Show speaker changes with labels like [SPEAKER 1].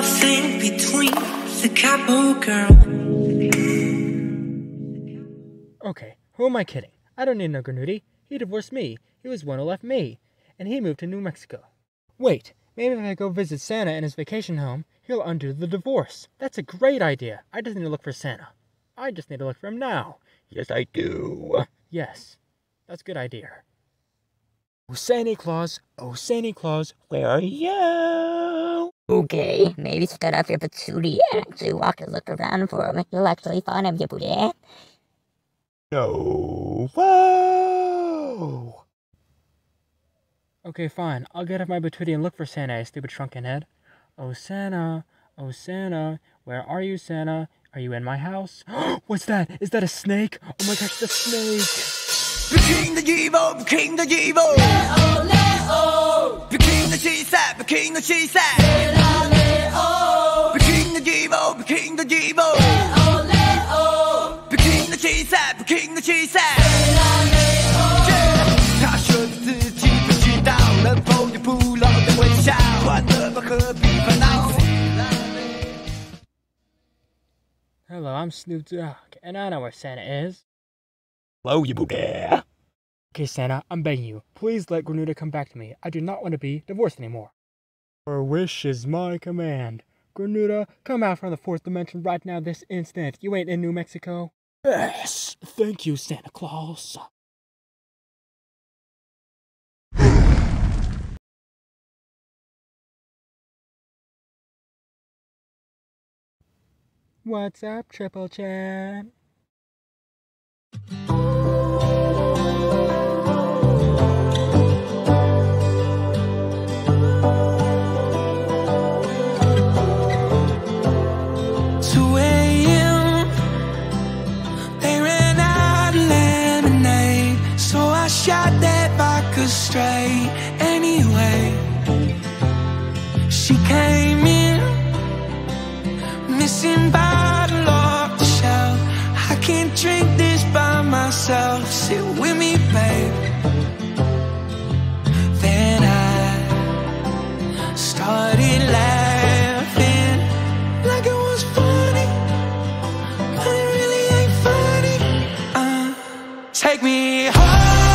[SPEAKER 1] nothing between the girl. Okay, who am I kidding? I don't need no Grunuda. He divorced me. He was one who left me. And he moved to New Mexico. Wait, maybe if I go visit Santa in his vacation home, he'll undo the divorce. That's a great idea. I just need to look for Santa. I just need to look for him now. Yes, I do. Yes, that's a good idea. Oh, Santa Claus, oh, Santa Claus, where are you?
[SPEAKER 2] Okay, maybe instead off your patootie, and actually walk and look around for him. You'll actually find him, your booty.
[SPEAKER 1] No. Whoa! Okay, fine. I'll get off my batuti and look for Santa, you stupid shrunken head. Oh, Santa. Oh, Santa. Where are you, Santa? Are you in my house? What's that? Is that a snake? Oh my gosh, the snake!
[SPEAKER 3] King the evil, King the evil. Leo, Leo. King the shisa, King the shisa. Leo,
[SPEAKER 1] Hello, I'm Snoop Dogg, and I know where Santa is.
[SPEAKER 4] Hello, you booger.
[SPEAKER 1] Okay, Santa, I'm begging you, please let Grunuda come back to me. I do not want to be divorced anymore. Her wish is my command. Grunuda, come out from the fourth dimension right now, this instant. You ain't in New Mexico. Yes, thank you, Santa Claus. What's up, Triple
[SPEAKER 5] Chin? Straight. Anyway, she came in, missing bottle off the shelf. I can't drink this by myself. Sit with me, babe. Then I started laughing like it was funny, but it really ain't funny. Uh, take me home.